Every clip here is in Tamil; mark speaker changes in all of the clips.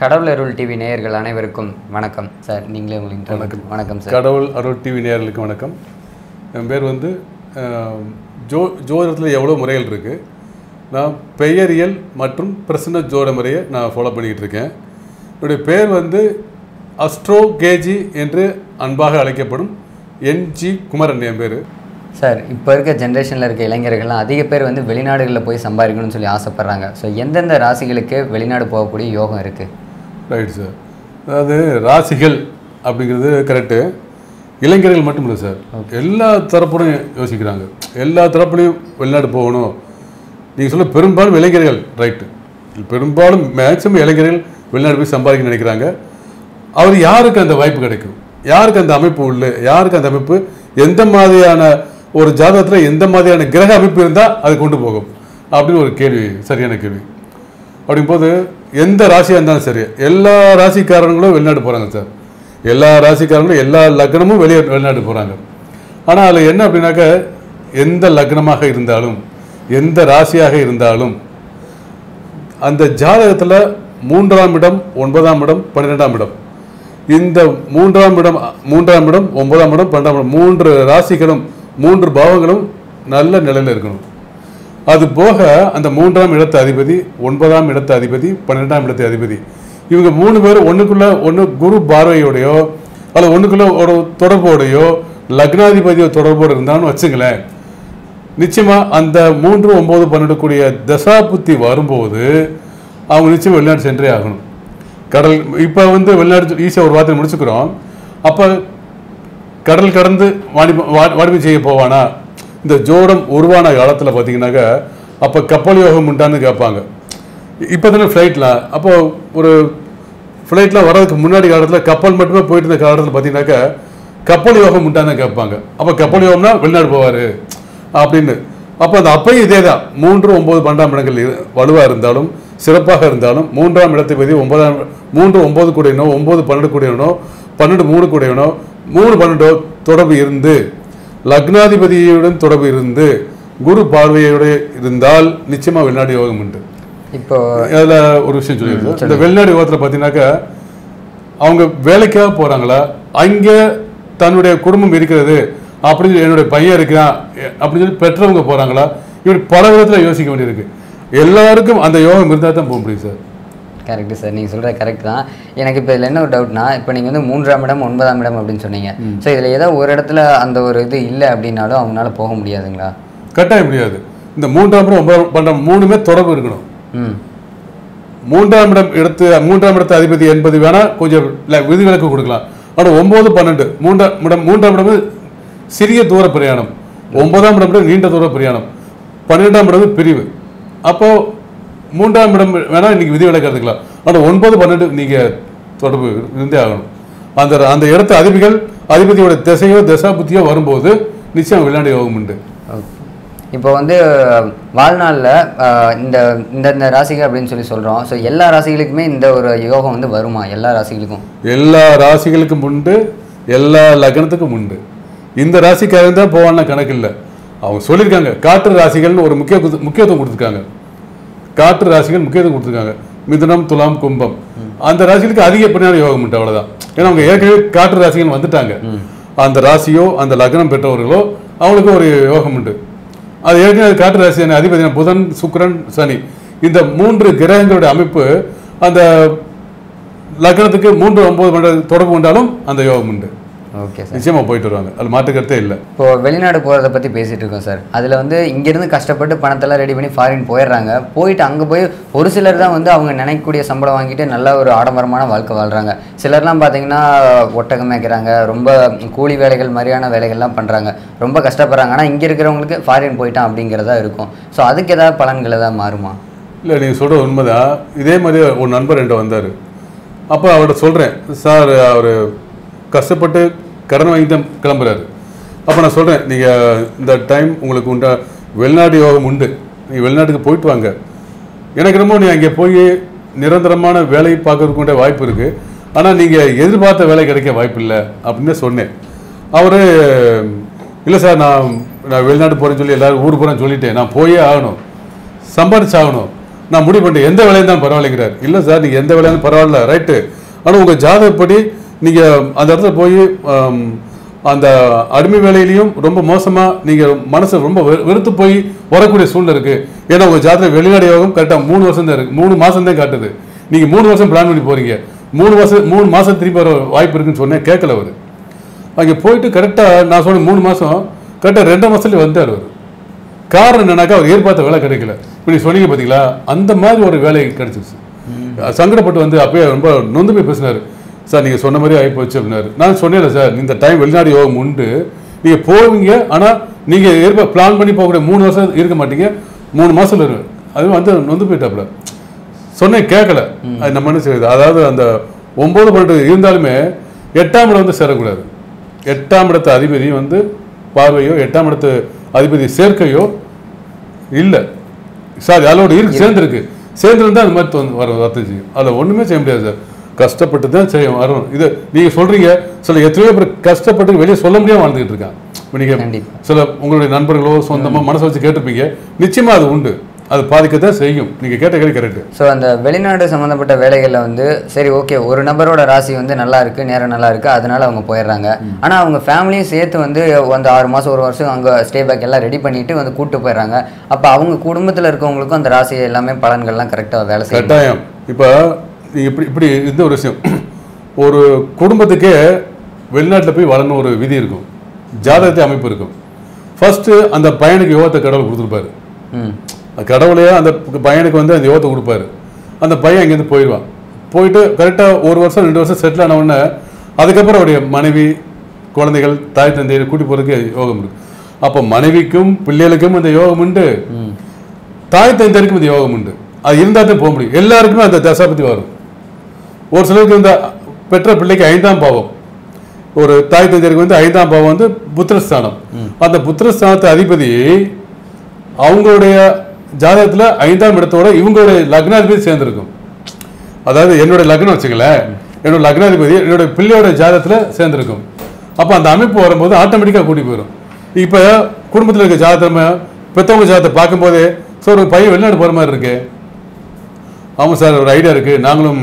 Speaker 1: கடவுள் அருள் டிவி நேயர்கள் அனைவருக்கும் வணக்கம் சார். நீங்களே உங்களுக்கு
Speaker 2: வணக்கம்.
Speaker 1: வணக்கம் சார்.
Speaker 2: கடவுள் அருள் டிவி நேயர்களுக்கு வணக்கம். என் பேர் வந்து ஜோ ஜோதிடத்தில் எவ்வளோ முறைகள் இருக்குது நான் பெயரியல் மற்றும் பிரசன்ன ஜோட முறையை நான் ஃபாலோ பண்ணிக்கிட்டு இருக்கேன். என்னுடைய பேர் வந்து அஸ்ட்ரோ கேஜி என்று அன்பாக அழைக்கப்படும் என்ஜி குமரன் என் பேர்.
Speaker 1: சார் இப்போ இருக்க ஜென்ரேஷனில் இருக்க இளைஞர்கள்லாம் அதிக பேர் வந்து வெளிநாடுகளில் போய் சம்பாதிக்கணும்னு சொல்லி ஆசைப்படுறாங்க. ஸோ எந்தெந்த ராசிகளுக்கு வெளிநாடு போகக்கூடிய யோகம் இருக்குது
Speaker 2: ரைட் சார் அதாவது ராசிகள் அப்படிங்கிறது கரெக்டு இளைஞர்கள் மட்டும் இல்லை சார் எல்லா தரப்புலையும் யோசிக்கிறாங்க. எல்லா தரப்புலையும் வெளிநாடு போகணும். நீங்கள் சொல்ல பெரும்பாலும் இளைஞர்கள் ரைட்டு பெரும்பாலும் மேக்சிமம் இளைஞர்கள் வெளிநாடு போய் சம்பாதிக்க நினைக்கிறாங்க. அவர் யாருக்கு அந்த வாய்ப்பு கிடைக்கும்? யாருக்கு அந்த அமைப்பு உள்ள யாருக்கு அந்த அமைப்பு? எந்த மாதிரியான ஒரு ஜாதகத்தில் எந்த மாதிரியான கிரக அமைப்பு இருந்தால் அது கொண்டு போகும்? அப்படின்னு ஒரு கேள்வி சரியான கேள்வி. அப்படிங்கும்போது எந்த ராசியாக இருந்தாலும் சரி எல்லா ராசிக்காரங்களும் வெளிநாடு போகிறாங்க சார். எல்லா ராசிக்காரங்களும் எல்லா லக்னமும் வெளியே வெளிநாடு போகிறாங்க ஆனால் அதில் என்ன அப்படின்னாக்க எந்த லக்னமாக இருந்தாலும் எந்த ராசியாக இருந்தாலும் அந்த ஜாதகத்தில் மூன்றாம் இடம் ஒன்பதாம் இடம் பன்னிரெண்டாம் இடம். இந்த மூன்றாம் இடம் மூன்றாம் இடம் ஒன்பதாம் இடம் பன்னெண்டாம் இடம் மூன்று ராசிகளும் மூன்று பாவங்களும் நல்ல நிலையில் இருக்கணும். அது போக அந்த மூன்றாம் இடத்து அதிபதி ஒன்பதாம் இடத்து அதிபதி பன்னெண்டாம் இடத்து அதிபதி. இவங்க மூணு பேர் ஒன்றுக்குள்ளே ஒன்று குரு பார்வையோடையோ அல்லது ஒன்றுக்குள்ள ஒரு தொடர்போடையோ லக்னாதிபதியோ தொடர்போடு இருந்தான்னு வச்சுங்களேன். நிச்சயமாக அந்த மூன்று ஒம்பது பன்னெண்டு கூடிய தசாபுத்தி வரும்போது அவங்க நிச்சயம் வெளிநாடு சென்றே ஆகணும். கடல் இப்போ வந்து வெளிநாடு ஈஸியாக ஒரு வார்த்தை முடிச்சுக்கிறோம். அப்போ கடல் கடந்து வாடி வா- செய்ய போவானா? இந்த ஜோடம் உருவான காலத்தில் பார்த்தீங்கன்னாக்கா அப்போ கப்பல் யோகம் உண்டான்னு கேட்பாங்க இப்போ தானே ஃப்ளைட்டில் அப்போ ஒரு ஃப்ளைட்டில் வர்றதுக்கு முன்னாடி காலத்தில் கப்பல் மட்டுமே போயிட்டு இருந்த காலத்தில் பார்த்தீங்கன்னாக்கா கப்பல் யோகம் உண்டான்னு கேட்பாங்க அப்போ கப்பல் யோகம்னா வெளிநாடு போவார் அப்படின்னு. அப்போ அந்த அப்பையும் இதே தான் மூன்று ஒம்பது பன்னெண்டாம் இடங்கள் வலுவாக இருந்தாலும் சிறப்பாக இருந்தாலும் மூன்றாம் இடத்தை பற்றி ஒன்பதாம் மூன்று ஒம்பது கூடையனோ ஒம்பது பன்னெண்டு கூடையனோ பன்னெண்டு மூணு கூடையனோ மூணு பன்னெண்டோ தொடர்பு இருந்து லக்னாதிபதியுடன் தொடர்பு இருந்து குரு பார்வையோட இருந்தால் நிச்சயமா வெளிநாடு யோகம் உண்டு.
Speaker 1: இப்போ
Speaker 2: அதில் ஒரு விஷயம் சொல்லியிருக்கேன் இந்த வெளிநாடு யோகத்தில் பார்த்தீங்கன்னாக்கா அவங்க வேலைக்காக போறாங்களா? அங்கே தன்னுடைய குடும்பம் இருக்கிறது அப்படின்னு சொல்லி என்னுடைய பையன் இருக்கிறான் அப்படின்னு சொல்லி பெற்றவங்க போறாங்களா? இப்படி பல விதத்தில் யோசிக்க வேண்டியிருக்கு. எல்லாருக்கும் அந்த யோகம் இருந்தால் தான் போக முடியும் சார்.
Speaker 1: கரெக்டு சார் நீங்கள் சொல்கிற கரெக்ட் தான். எனக்கு இப்போ இதில் என்ன ஒரு டவுட்னா இப்போ நீங்கள் வந்து மூன்றாம் இடம் ஒன்பதாம் இடம் அப்படின்னு சொன்னீங்க. ஸோ இதில் ஏதோ ஒரு இடத்துல அந்த ஒரு இது இல்லை அப்படின்னாலும் அவங்களால போக முடியாதுங்களா?
Speaker 2: கட்டாயம் முடியாது. இந்த மூன்றாம் இடம் ஒன்பதாம் பன்னெண்டாம் மூணுமே தொடர்பு இருக்கணும்.
Speaker 1: ம்.
Speaker 2: மூன்றாம் இடம் எடுத்து மூன்றாம் இடத்து அதிபதி என்பது வேணா கொஞ்சம் விதிவிலக்கு கொடுக்கலாம். ஆனால் ஒன்பது பன்னெண்டு மூன்றாம் இடம் மூன்றாம் இடம் சிறிய தூர பிரயாணம். ஒன்பதாம் இடம் நீண்ட தூர பிரயாணம். பன்னிரெண்டாம் இடம் பிரிவு. அப்போ மூன்றாம் இடம் வேணா இன்னைக்கு விதிவிலக்கு எடுத்துக்கலாம் ஆனால் ஒன்பது பன்னெண்டு நீங்க தொடர்பு இருந்தே ஆகணும். அந்த அந்த இடத்து அதிபதிகள் அதிபதியோட திசையோ தசா புத்தியோ வரும்போது நிச்சயம் வெளிநாடு யோகம் உண்டு.
Speaker 1: இப்போ வந்து வாழ்நாளில் இந்த இந்த இந்த ராசிகள் அப்படின்னு சொல்லி சொல்கிறோம் ஸோ எல்லா ராசிகளுக்குமே இந்த ஒரு யோகம் வந்து வருமா? எல்லா ராசிகளுக்கும்?
Speaker 2: எல்லா ராசிகளுக்கும் உண்டு எல்லா லக்னத்துக்கும் உண்டு. இந்த ராசிக்காரன் தான் போவான்னா கணக்கு இல்லை அவங்க சொல்லியிருக்காங்க காற்று ராசிகள்னு ஒரு முக்கிய முக்கியத்துவம் கொடுத்துருக்காங்க. காற்று ராசிகள் முக்கியத்துவம் கொடுத்துருக்காங்க. மிதுனம் துலாம் கும்பம். அந்த ராசிகளுக்கு அதிகப்படியான யோகம் உண்டு அவ்வளவுதான். ஏன்னா அவங்க ஏற்கனவே காற்று ராசிகள் வந்துட்டாங்க. அந்த ராசியோ அந்த லக்னம் பெற்றவர்களோ அவங்களுக்கு ஒரு யோகம் உண்டு. அது ஏற்கனவே காற்று ராசி அதிபதி புதன் சுக்கிரன் சனி. இந்த மூன்று கிரகங்களுடைய அமைப்பு அந்த லக்னத்துக்கு மூன்று ஒன்பது மணி தொடர்பு கொண்டாலும் அந்த யோகம் உண்டு.
Speaker 1: ஓகே சார்
Speaker 2: நிச்சயமா போயிட்டு வருவாங்க. அது மாற்றுக்கருத்தே இல்லை.
Speaker 1: இப்போ வெளிநாடு போகிறத பற்றி பேசிகிட்டு இருக்கோம் சார் அதில் வந்து இங்கேருந்து கஷ்டப்பட்டு பணத்தெல்லாம் ரெடி பண்ணி ஃபாரின் போயிடுறாங்க. போயிட்டு அங்கே போய் ஒரு சிலர் தான் வந்து அவங்க நினைக்கக்கூடிய சம்பளம் வாங்கிட்டு நல்ல ஒரு ஆடம்பரமான வாழ்க்கை வாழ்கிறாங்க சிலர்லாம் பார்த்தீங்கன்னா ஒட்டகம் மேய்க்கிறாங்க ரொம்ப கூலி வேலைகள் மாதிரியான வேலைகள்லாம் பண்ணுறாங்க ரொம்ப கஷ்டப்படுறாங்க. ஆனால் இங்கே இருக்கிறவங்களுக்கு ஃபாரின் போயிட்டான் அப்படிங்கிறதா இருக்கும். ஸோ அதுக்கு ஏதாவது பலன்கள் ஏதாவது மாறுமா?
Speaker 2: இல்லை நீங்கள் சொல்கிற உண்மைதான். இதே மாதிரி ஒரு நண்பர் என்கிட்ட வந்தார். அப்போ அவர்கிட்ட சொல்கிறேன் சார் அவர் கஷ்டப்பட்டு கடன் வாங்கி தான் கிளம்புறாரு. அப்போ நான் சொல்கிறேன் நீங்கள் இந்த டைம் உங்களுக்கு உண்டா வெளிநாட்டு யோகம் உண்டு. நீங்கள் வெளிநாட்டுக்கு போயிட்டு வாங்க. எனக்கு ரொம்ப நீ அங்கே போய் நிரந்தரமான வேலை பார்க்கறதுக்கு வாய்ப்பு இருக்குது ஆனால் நீங்கள் எதிர்பார்த்த வேலை கிடைக்க வாய்ப்பு இல்லை அப்படின்னு சொன்னேன். அவர் இல்லை சார் நான் நான் வெளிநாடு போகிறேன்னு சொல்லி எல்லாரும் ஊர் போகிறேன்னு சொல்லிட்டேன். நான் போயே ஆகணும். சம்பாதிச்சாகணும் நான் முடிவு பண்ணிட்டேன். எந்த வேலையும் தான் பரவாயில்லைங்கிறார். இல்லை சார் நீங்கள் எந்த வேலையும் பரவாயில்ல. ரைட்டு ஆனால் உங்கள் ஜாதகப்படி நீங்கள் அந்த இடத்துல போய் அந்த அடிமை வேலையிலையும் ரொம்ப மோசமாக நீங்கள் மனசு ரொம்ப வெறு- வெறுத்து போய் வரக்கூடிய சூழ்நிலை இருக்குது ஏன்னா உங்கள் ஜாதகம் வெளிநாடு யோகம் கரெக்டாக மூணு வருஷம் தான் இருக்குது மூணு மாதம் தான் காட்டுது. நீங்கள் மூணு வருஷம் பிளான் பண்ணி போகிறீங்க மூணு வருஷம் மூணு மாதம் திரும்பி வர வாய்ப்பு இருக்குன்னு சொன்னேன் கேட்கல அவர். அங்கே போயிட்டு கரெக்டாக நான் சொன்ன மூணு மாதம் கரெக்டாக ரெண்டு மாதத்துலேயே வந்தார் அவர். காரணம் என்னன்னாக்கா அவர் எதிர்பார்த்த வேலை கிடைக்கல. இப்போ நீ சொன்னீங்க பார்த்தீங்களா அந்த மாதிரி ஒரு வேலை கிடைச்சிருச்சு. சங்கடப்பட்டு வந்து அப்பயே ரொம்ப நொந்து போய் பேசினார். சார் நீங்கள் சொன்ன மாதிரி ஆகி போச்சு அப்படின்னாரு. நான் சொன்னேன் சார் இந்த டைம் வெளிநாடு யோகம் உண்டு. நீங்கள் போவீங்க ஆனால் நீங்கள் எதிர்ப்ப பிளான் பண்ணி போகக்கூடிய மூணு வருஷம் இருக்க மாட்டீங்க. மூணு மாதம் இருக்கு அது வந்து நொந்து போயிட்டாப்புல. சொன்னேன் கேட்கல அது நம்ம என்ன செய்யுது அதாவது அந்த ஒன்பது பன்னெண்டு இருந்தாலுமே எட்டாம் இடம் வந்து சேரக்கூடாது. எட்டாம் இடத்து அதிபதி வந்து பார்வையோ எட்டாம் இடத்து அதிபதி சேர்க்கையோ இல்லை. சாரி அதோட இருக்கு சேர்ந்துருக்கு. சேர்ந்துருந்தா அந்த மாதிரி வர வரத்து செய்யும். அதில் ஒன்றுமே செய்ய முடியாது சார். கஷ்டப்பட்டு தான் செய்யும் வரும் இது நீங்கள் சொல்கிறீங்க சில எத்தனையோ பேர் கஷ்டப்பட்டு வெளியே சொல்ல முடியாம வாழ்ந்துகிட்டு இருக்காங்க. இப்போ நீங்கள். சில உங்களுடைய நண்பர்களோ சொந்தமாக மனசை வச்சு கேட்டிருப்பீங்க. நிச்சயமா அது உண்டு. அது பாதிக்கத்தான் செய்யும். நீங்கள் கேட்ட கேள்வி கரெக்டு
Speaker 1: ஸோ அந்த வெளிநாடு சம்மந்தப்பட்ட வேலைகளில் வந்து சரி ஓகே ஒரு நபரோட ராசி வந்து நல்லா இருக்கு நேரம் நல்லா இருக்கு அதனால அவங்க போயிடுறாங்க. ஆனால் அவங்க ஃபேமிலியும் சேர்த்து வந்து அந்த ஆறு மாதம் ஒரு வருஷம் அங்கே ஸ்டே பேக் எல்லாம் ரெடி பண்ணிட்டு வந்து கூட்டு போயிடுறாங்க. அப்போ அவங்க குடும்பத்தில் இருக்கவங்களுக்கும் அந்த ராசி எல்லாமே பலன்கள்லாம் கரெக்டாக வேலை செய்யும்.
Speaker 2: கட்டாயம். இப்போ இப்படி இப்படி இந்த ஒரு விஷயம். ஒரு குடும்பத்துக்கே வெளிநாட்டில் போய் வளரணும் ஒரு விதி இருக்கும். ஜாதகத்தை அமைப்பு இருக்கும். ஃபர்ஸ்ட் அந்த பையனுக்கு யோகத்தை கடவுள் கொடுத்துருப்பாரு.
Speaker 1: ம்.
Speaker 2: கடவுளே அந்த பையனுக்கு வந்து அந்த யோகத்தை கொடுப்பாரு. அந்த பையன் இங்கேருந்து போயிடுவான். போயிட்டு கரெக்டாக ஒரு வருஷம் ரெண்டு வருஷம் செட்டில் ஆன உடனே அதுக்கப்புறம் அவருடைய மனைவி குழந்தைகள் தாய் தந்தையை கூட்டி போகிறதுக்கு யோகம் இருக்கு. அப்போ மனைவிக்கும் பிள்ளைகளுக்கும் அந்த யோகம் உண்டு. தாய் தந்தையருக்கும் இந்த யோகம் உண்டு. அது இருந்தால் தான் போக முடியும். எல்லாருக்குமே அந்த தசாபதி வரும். ஒரு சிலருக்கு இந்த பெற்ற பிள்ளைக்கு ஐந்தாம் பாவம். ஒரு தாய் தந்தையருக்கு வந்து ஐந்தாம் பாவம் வந்து புத்திரஸ்தானம். அந்த புத்திரஸ்தானத்து அதிபதி அவங்களுடைய ஜாதகத்துல ஐந்தாம் இடத்தோட இவங்களுடைய லக்னாதிபதி சேர்ந்திருக்கும். அதாவது என்னோட லக்னம் வச்சுங்களேன் என்னோட லக்னாதிபதி என்னோட பிள்ளையோட ஜாதகத்துல சேர்ந்திருக்கும். அப்போ அந்த அமைப்பு வரும்போது ஆட்டோமேட்டிக்காக கூட்டி போயிடும் இப்போ குடும்பத்தில் இருக்க ஜாதகத்தை பெற்றவங்க ஜாதகத்தை பார்க்கும்போதே ஸோ ஒரு பையன் வெளிநாடு போகிற மாதிரி இருக்கு. ஆமாம் சார் ஒரு ஐடியா இருக்குது நாங்களும்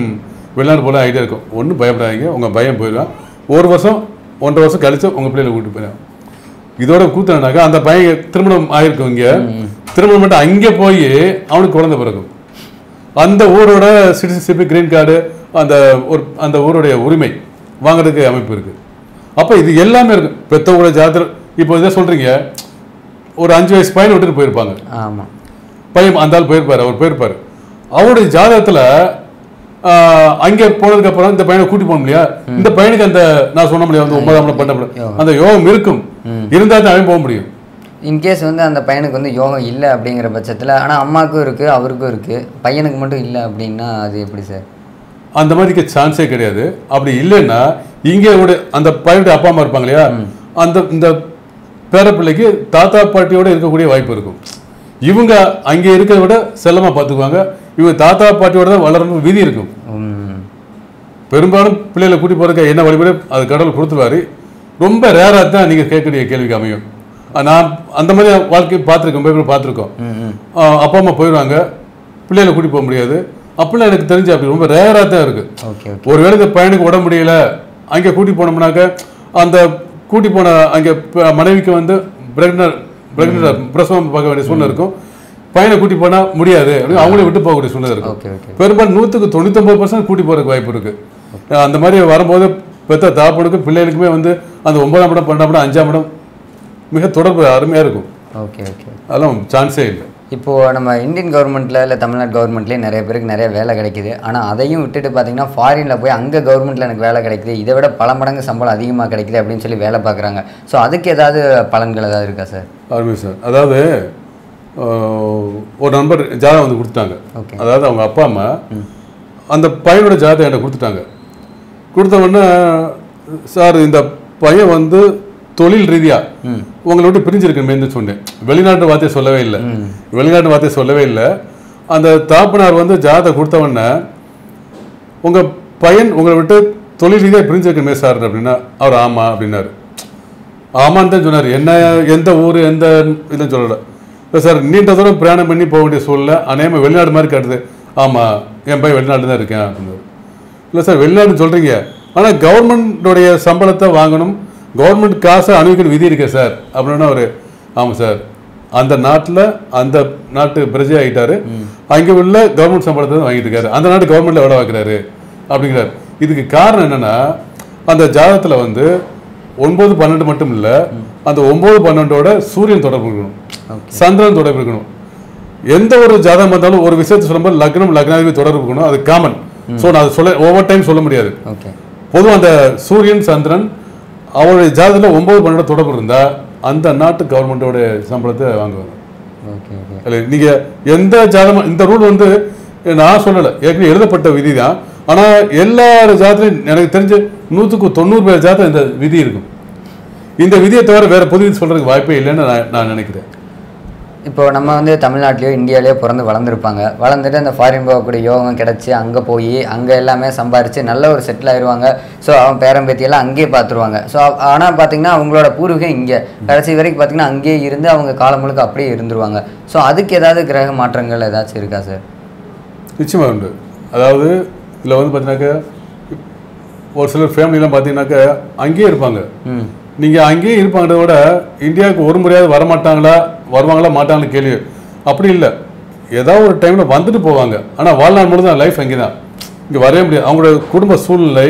Speaker 2: வெளிநாடு போல ஐடியா இருக்கும். ஒன்றும் பயப்படாதீங்க. உங்கள் பையன் போயிடுவான் ஒரு வருஷம் ஒன்றரை வருஷம் கழிச்சு உங்கள் பிள்ளைகளை கூட்டிட்டு போயிடுவான் இதோட கூத்தனாக்கா அந்த பையன் திருமணம் ஆயிருக்கும் இங்கே. திருமணம் மட்டும் அங்கே போய் அவனுக்கு குழந்தை பிறக்கும். அந்த ஊரோட சிட்டிசன்ஷிப் கிரீன் கார்டு அந்த ஒரு அந்த ஊருடைய உரிமை வாங்குறதுக்கு அமைப்பு இருக்கு. அப்போ இது எல்லாமே இருக்கு. பெத்தவங்களோட ஜாதகம் இப்போ இதை சொல்றீங்க. ஒரு அஞ்சு வயசு பையனை விட்டுட்டு போயிருப்பாங்க.
Speaker 1: ஆமாம்
Speaker 2: பையன் அந்த ஆள் போயிருப்பாரு அவர் போயிருப்பாரு. அவருடைய ஜாதகத்துல அங்கே போனதுக்கு அப்புறம் இந்த பையனை கூட்டி போகணும் இல்லையா? இந்த பையனுக்கு அந்த நான் சொன்ன முடியாது அந்த ஒன்பதாம் பண்ண அந்த யோகம் இருக்கும். இருந்தால் தான் அவன் போக முடியும்.
Speaker 1: இன்கேஸ் வந்து அந்த பையனுக்கு வந்து யோகம் இல்லை அப்படிங்கிற பட்சத்தில் ஆனால் அம்மாவுக்கும் இருக்குது அவருக்கும் இருக்குது பையனுக்கு மட்டும் இல்லை அப்படின்னா அது எப்படி சார்?
Speaker 2: அந்த மாதிரிக்கு சான்ஸே கிடையாது. அப்படி இல்லைன்னா இங்கே ஒரு அந்த பையனுடைய அப்பா அம்மா இருப்பாங்க இல்லையா? அந்த இந்த பேரப்பிள்ளைக்கு தாத்தா பாட்டியோட இருக்கக்கூடிய வாய்ப்பு இருக்கும். இவங்க அங்கே இருக்கிறத விட செல்லமா பார்த்துக்குவாங்க. இவங்க தாத்தா பாட்டியோட தான் வளரணும் விதி இருக்கும். பெரும்பாலும் பிள்ளைகளை கூட்டி போறதுக்கு என்ன வழிமுறை அது கடவுள் கொடுத்துருவாரு. ரொம்ப ரேராக தான் நீங்கள் கேட்கக்கூடிய கேள்விக்கு அமையும். நான் அந்த மாதிரி வாழ்க்கை பார்த்துருக்கோம். பைபிள் பார்த்துருக்கோம் அப்பா அம்மா போயிடுவாங்க பிள்ளைகளை கூட்டி போக முடியாது. அப்படிலாம் எனக்கு தெரிஞ்சு அப்படி ரொம்ப ரேராக தான் இருக்குது
Speaker 1: ஓகே
Speaker 2: ஒருவேளை இந்த பையனுக்கு உடம்பு முடியல அங்கே கூட்டி போனோம்னாக்க அந்த கூட்டி போன அங்கே மனைவிக்கு வந்து பிரெக்னர் பிரெக்னர் பிரசவம் பார்க்க வேண்டிய சூழ்நிலை இருக்கும். பையனை கூட்டி போனா முடியாது அவங்களே விட்டு போகக்கூடிய சூழ்நிலை
Speaker 1: ஓகே
Speaker 2: பெரும்பாலும் நூற்றுக்கு தொண்ணூத்தொம்பது பர்சன்ட் கூட்டி போகிறதுக்கு வாய்ப்பு இருக்கு. அந்த மாதிரி வரும்போது பெத்த தாப்பனுக்கும் பிள்ளைகளுக்குமே வந்து அந்த ஒன்பதாம் இடம் பன்னெண்டாம் இடம் அஞ்சாம் இடம் மிக தொடர்பு அருமையாக இருக்கும்.
Speaker 1: Okay okay.
Speaker 2: அதெல்லாம் சான்ஸே இல்லை.
Speaker 1: இப்போது நம்ம இந்தியன் கவர்மெண்ட்டில் இல்லை தமிழ்நாடு கவர்மெண்ட்லேயே நிறைய பேருக்கு நிறைய வேலை கிடைக்குது. ஆனால் அதையும் விட்டுட்டு பார்த்தீங்கன்னா ஃபாரினில் போய் அங்கே கவர்மெண்ட்டில் எனக்கு வேலை கிடைக்குது. இதை விட பல மடங்கு சம்பளம் அதிகமாக கிடைக்குது அப்படின்னு சொல்லி வேலை பார்க்குறாங்க. ஸோ அதுக்கு ஏதாவது பலன்கள் ஏதாவது இருக்கா சார்?
Speaker 2: அருமை சார். அதாவது ஒரு நண்பர் ஜாதகம் வந்து கொடுத்தாங்க அதாவது அவங்க அப்பா அம்மா அந்த பையனோட ஜாதகம் என்கிட்ட கொடுத்துட்டாங்க. கொடுத்த உடனே சார் இந்த பையன் வந்து தொழில் ரீதியா
Speaker 1: ம்.
Speaker 2: உங்களை விட்டு பிரிஞ்சிருக்கணுமேன்னு சொன்னேன். வெளிநாட்டு வார்த்தையை சொல்லவே இல்லை. வெளிநாட்டு வார்த்தையை சொல்லவே இல்லை. அந்த தாப்பனார் வந்து ஜாதகம் கொடுத்த உடனே உங்க பையன் உங்களை விட்டு தொழில் ரீதியாக பிரிஞ்சிருக்கணுமே சார் அப்படின்னா அவர் ஆமா அப்படின்னாரு. ஆமான்னு தான் சொன்னார். என்ன எந்த ஊர் எந்த இதுன்னு சொல்லலை. இல்லை சார் நீண்ட தூரம் பிரயாணம் பண்ணி போக வேண்டிய சூழ்நிலை அநேகமாக வெளிநாடு மாதிரி காட்டுது. ஆமாம் என் பையன் வெளிநாடு தான் இருக்கேன் அப்படின்னு இல்லை சார் வெளிநாடுன்னு சொல்கிறீங்க ஆனால் கவர்மெண்ட்டுடைய சம்பளத்தை வாங்கணும். கவர்மெண்ட் காசை அணிவிக்கணும் விதி இருக்கே சார் அப்படின்னா ஒரு ஆமாம் சார் அந்த நாட்டில் அந்த நாட்டு பிரஜை ஆகிட்டார் அங்கே உள்ள கவர்மெண்ட் சம்பளத்தை தான் வாங்கிட்டு இருக்காரு. அந்த நாட்டு கவர்மெண்ட்டில் எவ்வளோ வைக்கிறாரு அப்படிங்கிறார். இதுக்கு காரணம் என்னென்னா அந்த ஜாதகத்தில் வந்து ஒன்பது பன்னெண்டு மட்டும் இல்லை அந்த ஒம்பது பன்னெண்டோட சூரியன் தொடர்பு இருக்கணும். சந்திரன் தொடர்பு இருக்கணும். எந்த ஒரு ஜாதகம் வந்தாலும் ஒரு விஷயத்தை சொல்லும்போது லக்னம் லக்னாதிபதி தொடர்பு இருக்கணும். அது காமன் ஸோ நான் அதை சொல்ல ஒவ்வொரு டைம் சொல்ல முடியாது.
Speaker 1: ஓகே
Speaker 2: பொதுவாக அந்த சூரியன் சந்திரன் அவருடைய ஜாதகத்தில் ஒன்பது பன்னெண்டு தொடர்பு இருந்தால் அந்த நாட்டு கவர்மெண்ட்டோட சம்பளத்தை வாங்குவாங்க.
Speaker 1: ஓகே ஓகே
Speaker 2: இல்லை நீங்கள் எந்த ஜாதகம் இந்த ரூல் வந்து நான் சொல்லலை. ஏற்கனவே எழுதப்பட்ட விதி தான் ஆனால் எல்லா ஜாதத்துலையும் எனக்கு தெரிஞ்ச நூற்றுக்கு தொண்ணூறு பேர் ஜாதகம் இந்த விதி இருக்கும். இந்த விதியை தவிர வேற பொது விதி சொல்றதுக்கு வாய்ப்பே இல்லைன்னு நான் நான் நினைக்கிறேன்.
Speaker 1: இப்போ நம்ம வந்து தமிழ்நாட்டிலையோ இந்தியாவிலேயோ பிறந்து வளர்ந்துருப்பாங்க. வளர்ந்துட்டு அந்த ஃபாரின் போகக்கூடிய யோகம் கிடச்சி அங்கே போய் அங்கே எல்லாமே சம்பாரித்து நல்ல ஒரு செட்டில் ஆயிடுவாங்க ஸோ அவன் பேரம்பேத்தி எல்லாம் அங்கேயே பார்த்துருவாங்க. ஸோ ஆனால் பார்த்தீங்கன்னா அவங்களோட பூர்வீகம் இங்கே. கடைசி வரைக்கும் பார்த்தீங்கன்னா அங்கேயே இருந்து அவங்க காலம் முழுக்க அப்படியே இருந்துருவாங்க. ஸோ அதுக்கு ஏதாவது கிரக மாற்றங்கள் ஏதாச்சும் இருக்கா சார்
Speaker 2: நிச்சயமா உண்டு. அதாவது இதில் வந்து பார்த்தீங்கன்னாக்கா ஒரு சிலர் ஃபேமிலிலாம் பார்த்தீங்கன்னாக்கா அங்கேயே இருப்பாங்க.
Speaker 1: ம்.
Speaker 2: நீங்கள் அங்கேயே இருப்பாங்கிறத விட இந்தியாவுக்கு ஒரு முறையாவது வரமாட்டாங்களா? வருவாங்களா மாட்டாங்கன்னு கேள்வி. அப்படி இல்லை. ஏதாவது ஒரு டைமில் வந்துட்டு போவாங்க. ஆனால் வாழ்நாள் முழுதும் லைஃப் அங்கே தான் இங்கே வரவே முடியாது. அவங்களோட குடும்ப சூழ்நிலை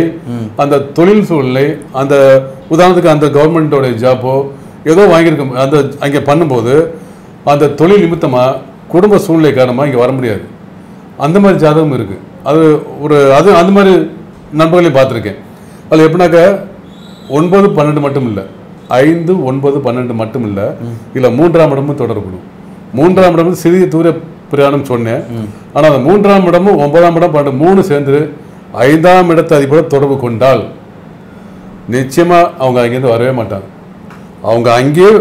Speaker 2: அந்த தொழில் சூழ்நிலை அந்த உதாரணத்துக்கு அந்த கவர்மெண்ட்டோட ஜாப்போ ஏதோ வாங்கியிருக்க அந்த அங்கே பண்ணும்போது அந்த தொழில் நிமித்தமாக குடும்ப சூழ்நிலை காரணமாக இங்கே வர முடியாது. அந்த மாதிரி ஜாதகம் இருக்குது அது ஒரு அது அந்த மாதிரி நண்பர்களையும் பார்த்துருக்கேன். அதில் எப்படின்னாக்க ஒன்பது பன்னெண்டு மட்டும் இல்லை. ஐந்து ஒன்பது பன்னெண்டு மட்டும் இல்லை இதில் மூன்றாம் இடமும் தொடர்படும். மூன்றாம் இடம் வந்து சிறிய தூர பிரயாணம் சொன்னேன். ஆனால் அந்த மூன்றாம் இடமும் ஒன்பதாம் இடம் பன்னெண்டு மூணு சேர்ந்து ஐந்தாம் இடத்தை அதிபரோட தொடர்பு கொண்டால் நிச்சயமா அவங்க அங்கேருந்து வரவே மாட்டாங்க. அவங்க அங்கேயே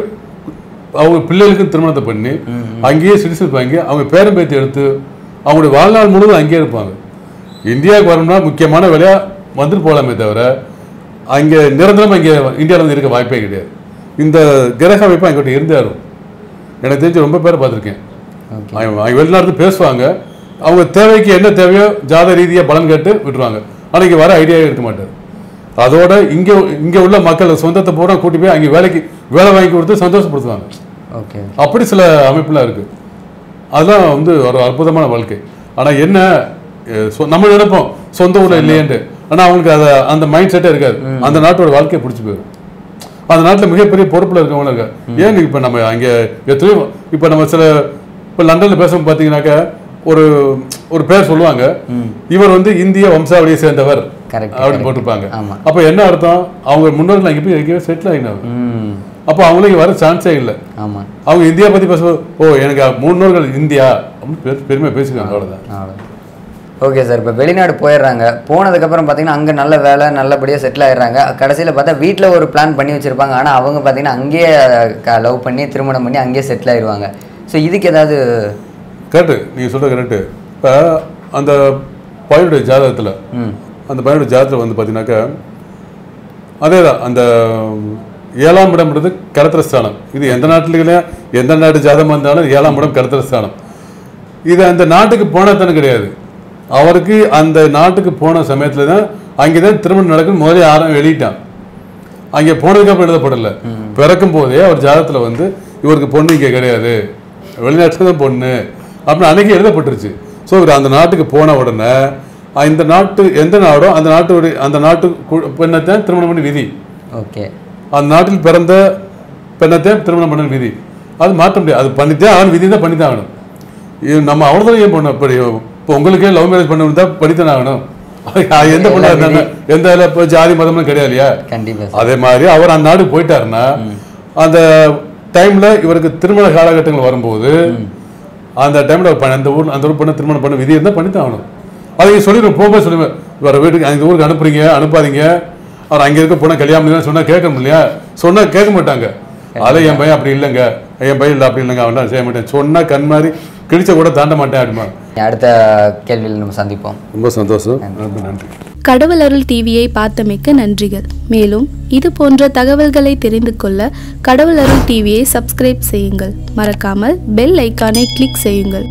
Speaker 2: அவங்க பிள்ளைகளுக்கு திருமணத்தை பண்ணி அங்கேயே சிட்டிசன் வாங்கி அவங்க பேரம் பேத்தி எடுத்து அவங்களுடைய வாழ்நாள் முழுவதும் அங்கேயே இருப்பாங்க. இந்தியாவுக்கு வரணும்னா முக்கியமான வேலையா வந்துட்டு போகலாமே தவிர அங்கே நிரந்தரமாக இங்கே இந்தியாவில் இருக்க வாய்ப்பே கிடையாது. இந்த கிரக அமைப்பு எங்கிட்ட இருந்தாரும் எனக்கு தெரிஞ்சு ரொம்ப பேரை பார்த்துருக்கேன். வெளிநாட்டு பேசுவாங்க. அவங்க தேவைக்கு என்ன தேவையோ ஜாத ரீதியாக பலன் கேட்டு விட்டுருவாங்க. ஆனால் இங்கே வர ஐடியாவே இருக்க மாட்டார். அதோட இங்கே இங்கே உள்ள மக்கள் சொந்தத்தை பூரா கூட்டி போய் அங்கே வேலைக்கு வேலை வாங்கி கொடுத்து சந்தோஷப்படுத்துவாங்க.
Speaker 1: ஓகே.
Speaker 2: அப்படி சில அமைப்புலாம் இருக்கு. அதெல்லாம் வந்து ஒரு அற்புதமான வாழ்க்கை. ஆனால் என்ன நம்ம நினைப்போம் சொந்த ஊர்ல இல்லையேன்ட்டு. ஆனால் அவங்களுக்கு அதை அந்த மைண்ட் செட்டே இருக்காது அந்த நாட்டோட வாழ்க்கையை பிடிச்சி போயிடும் அந்த நாட்டில் மிகப்பெரிய பொறுப்பில் இருக்கவங்க இருக்காங்க. ஏன் இப்போ நம்ம அங்கே எத்தனையோ இப்போ நம்ம சில இப்போ லண்டனில் பேசும்போது பார்த்தீங்கன்னாக்கா ஒரு ஒரு பேர் சொல்லுவாங்க. இவர் வந்து இந்திய வம்சாவளியை சேர்ந்தவர் அப்படின்னு. போட்டிருப்பாங்க. அப்போ என்ன அர்த்தம்? அவங்க முன்னோர்கள் அங்கே போய் எங்கேயோ செட்டில் ஆகினாங்க அப்போ அவங்களுக்கு வர சான்ஸே இல்லை.
Speaker 1: ஆமாம்
Speaker 2: அவங்க இந்தியா பத்தி பேசும்போது ஓ எனக்கு முன்னோர்கள் இந்தியா அப்படின்னு பெரு- பெருமையா பேசிக்கிறாங்க அவ்வளவுதான்.
Speaker 1: அவ்வளோ ஓகே சார் இப்போ வெளிநாடு போயிடுறாங்க. போனதுக்கப்புறம் பார்த்தீங்கன்னா அங்கே நல்ல வேலை நல்லபடியாக செட்டில் ஆயிடுறாங்க. கடைசியில் பார்த்தா வீட்டில் ஒரு பிளான் பண்ணி வச்சுருப்பாங்க. ஆனால் அவங்க பார்த்தீங்கன்னா அங்கேயே லவ் பண்ணி திருமணம் பண்ணி அங்கேயே செட்டில் ஆயிடுவாங்க. ஸோ இதுக்கு ஏதாவது
Speaker 2: கரெக்டு நீங்க சொல்றது கரெக்டு இப்போ அந்த பையனுடைய ஜாதகத்துல
Speaker 1: ம்.
Speaker 2: அந்த பையனுடைய ஜாதகத்துல வந்து பார்த்தீங்கன்னாக்கா அதே தான் அந்த ஏழாம் இடம்ன்றது கடத்திர ஸ்தானம் இது எந்த நாட்டிலே எந்த நாட்டு ஜாதகம் வந்தாலும் ஏழாம் இடம் கடத்திர ஸ்தானம் இது அந்த நாட்டுக்கு போன தானே கிடையாது. அவருக்கு அந்த நாட்டுக்கு போன சமயத்துல தான் அங்கே தான் திருமணம் நடக்குன்னு முதலே ஆரம் வெளியிட்டான் அங்கே போனதுக்கு அப்புறம் எழுதப்படல. பிறக்கும் போதே அவர் ஜாதகத்துல வந்து இவருக்கு பொண்ணு இங்கே கிடையாது. வெளிநாட்டுக்கு தான் பொண்ணு. அப்படின்னு அன்னைக்கு எழுதப்பட்டுருச்சு. ஸோ இவர் அந்த நாட்டுக்கு போன உடனே இந்த நாட்டு எந்த நாடோ அந்த நாட்டுடைய அந்த நாட்டு கு- பெண்ணைத்தான் திருமணம் பண்ணி விதி.
Speaker 1: ஓகே.
Speaker 2: அந்த நாட்டில் பிறந்த பெண்ணைத்தான் திருமணம் பண்ண விதி. அது மாற்ற முடியாது. அது பண்ணித்தான் ஆகணும் விதி தான் பண்ணித்தான் ஆகணும். இது நம்ம அவ்வளோதான் ஏன் பண்ணோம் இப்படி இப்போ உங்களுக்கே லவ் மேரேஜ் பண்ண தான் படித்தானே ஆகணும் எந்த பொண்ணா இருந்தாங்க எந்த ஜாதி மதம்லாம் கிடையாது இல்லையா?
Speaker 1: கண்டிப்பாக
Speaker 2: அதே மாதிரி அவர் அந்த நாடு போயிட்டாருன்னா அந்த டைம்ல இவருக்கு திருமண காலகட்டங்கள் வரும்போது அந்த டைம்ல அந்த ஊர் அந்த ஊர் பண்ண திருமணம் பண்ண விதி இருந்தால் பண்ணித்தான் ஆகணும். அதை சொல்லிடுவோம் போகும்போது சொல்லுவேன் இவரை வீட்டுக்கு அந்த ஊருக்கு அனுப்புறீங்க அனுப்பாதீங்க. அவர் அங்கே இருக்க போனால் கல்யாணம் சொன்னால் கேட்கணும் இல்லையா? சொன்னால் கேட்க மாட்டாங்க. அதை என் பையன் அப்படி இல்லைங்க. என் பையன் இல்லை அப்படி இல்லைங்க. அவன் செய்ய மாட்டேன்? சொன்னால் கண் மாதிரி கிழிச்ச கூட தாண்ட மாட்டேன் அப்படிமா
Speaker 1: அடுத்த கேள்வியில் நம்ம சந்திப்போம்.
Speaker 2: ரொம்ப சந்தோஷம். நன்றி.
Speaker 3: கடவுள் அருள் டிவியை பார்த்தமைக்கு நன்றிகள். மேலும் இது போன்ற தகவல்களை தெரிந்து கொள்ள கடவுள் அருள் டிவியை சப்ஸ்கிரைப் செய்யுங்கள். மறக்காமல் பெல் ஐக்கானை கிளிக் செய்யுங்கள்.